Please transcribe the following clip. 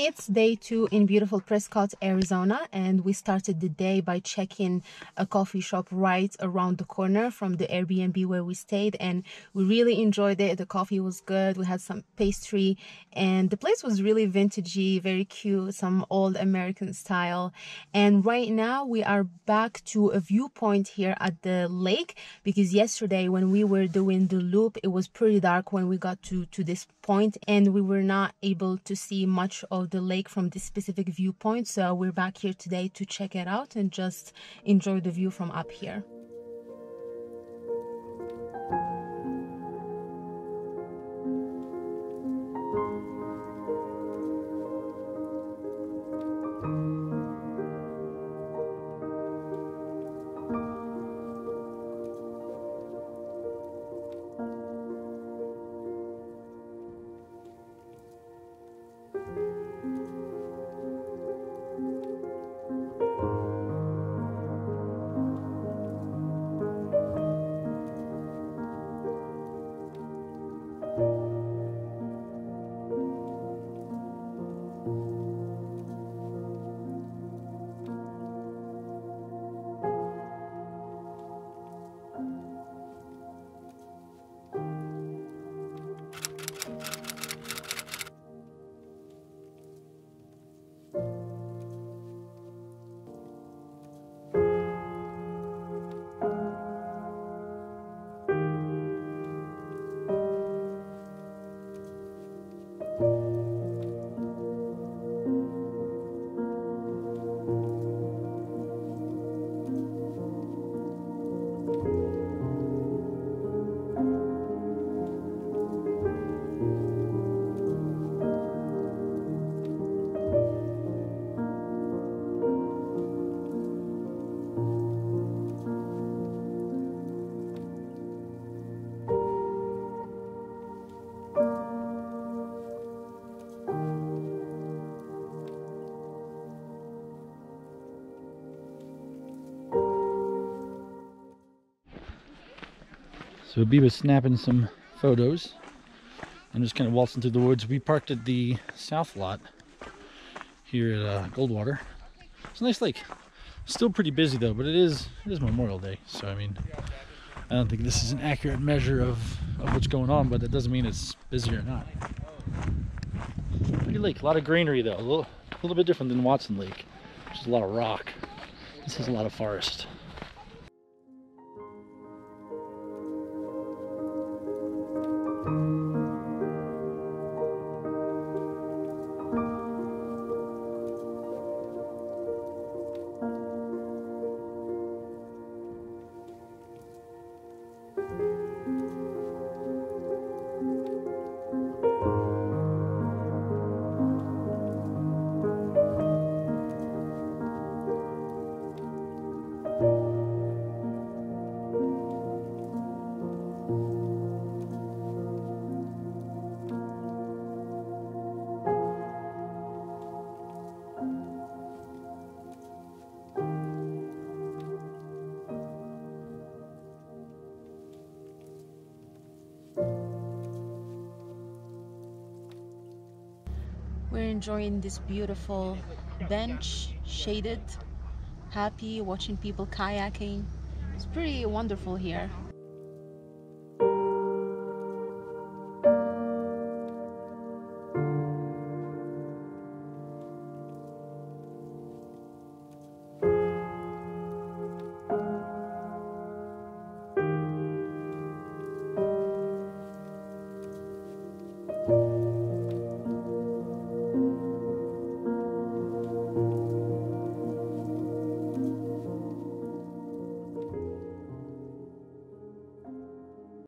It's day two in beautiful Prescott, Arizona, and we started the day by checking a coffee shop right around the corner from the Airbnb where we stayed, and we really enjoyed it. The coffee was good. We had some pastry, and the place was really vintagey, very cute, some old American style. And right now we are back to a viewpoint here at the lake because yesterday when we were doing the loop, it was pretty dark when we got to to this point, and we were not able to see much of the lake from this specific viewpoint. So we're back here today to check it out and just enjoy the view from up here. So Biba's snapping some photos and just kind of waltzing through the woods. We parked at the south lot here at uh, Goldwater. It's a nice lake. Still pretty busy though, but it is it is Memorial Day, so I mean, I don't think this is an accurate measure of, of what's going on, but that doesn't mean it's busy or not. Pretty lake, a lot of greenery though, a little, a little bit different than Watson Lake, which is a lot of rock. This is a lot of forest. Enjoying this beautiful bench, shaded, happy, watching people kayaking. It's pretty wonderful here.